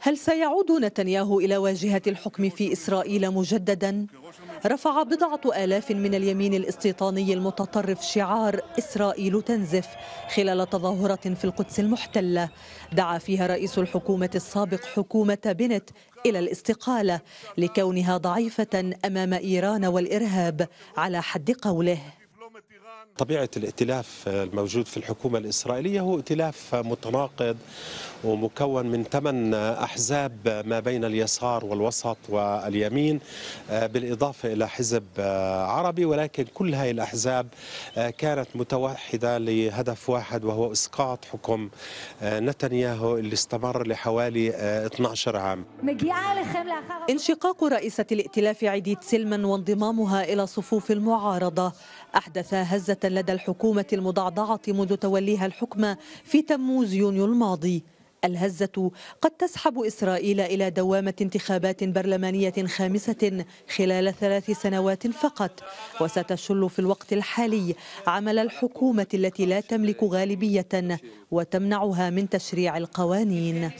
هل سيعود نتنياهو إلى واجهة الحكم في إسرائيل مجددا؟ رفع بضعة آلاف من اليمين الاستيطاني المتطرف شعار إسرائيل تنزف خلال تظاهرة في القدس المحتلة دعا فيها رئيس الحكومة السابق حكومة بنت إلى الاستقالة لكونها ضعيفة أمام إيران والإرهاب على حد قوله طبيعة الائتلاف الموجود في الحكومة الإسرائيلية هو ائتلاف متناقض ومكون من ثمان أحزاب ما بين اليسار والوسط واليمين بالإضافة إلى حزب عربي ولكن كل هذه الأحزاب كانت متوحدة لهدف واحد وهو إسقاط حكم نتنياهو اللي استمر لحوالي 12 عام. انشقاق رئيسة الائتلاف عديد سلما وانضمامها إلى صفوف المعارضة. أحدث هزة لدى الحكومة المضعضعة منذ توليها الحكم في تموز يونيو الماضي. الهزة قد تسحب إسرائيل إلى دوامة انتخابات برلمانية خامسة خلال ثلاث سنوات فقط وستشل في الوقت الحالي عمل الحكومة التي لا تملك غالبية وتمنعها من تشريع القوانين.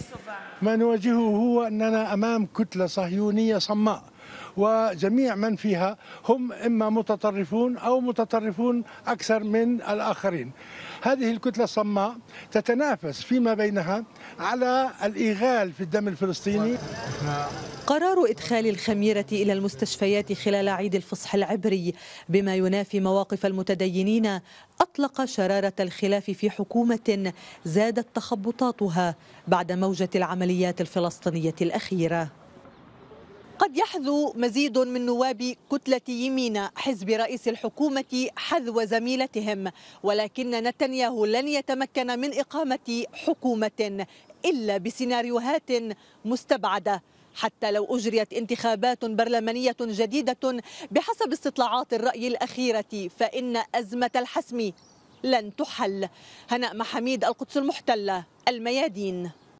ما نواجهه هو أننا أمام كتلة صهيونية صماء. وجميع من فيها هم إما متطرفون أو متطرفون أكثر من الآخرين. هذه الكتلة الصماء تتنافس فيما بينها على الإيغال في الدم الفلسطيني. قرار إدخال الخميرة إلى المستشفيات خلال عيد الفصح العبري بما ينافي مواقف المتدينين أطلق شرارة الخلاف في حكومة زادت تخبطاتها بعد موجة العمليات الفلسطينية الأخيرة. قد يحذو مزيد من نواب كتلة يمين حزب رئيس الحكومة حذو زميلتهم ولكن نتنياهو لن يتمكن من إقامة حكومة إلا بسيناريوهات مستبعدة. حتى لو أجريت انتخابات برلمانية جديدة بحسب استطلاعات الرأي الأخيرة فإن أزمة الحسم لن تحل. هناء محميد القدس المحتلة الميادين.